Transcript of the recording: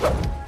you